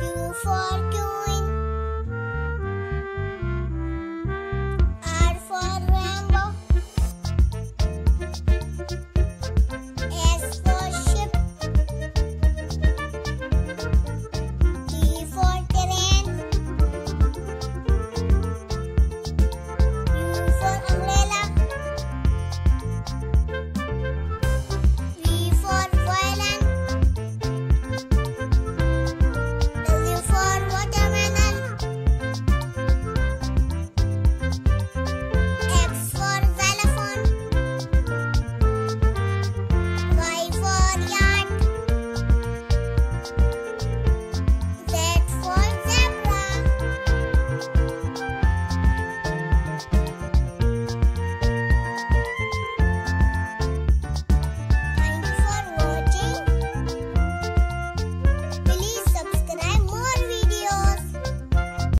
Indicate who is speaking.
Speaker 1: you for doing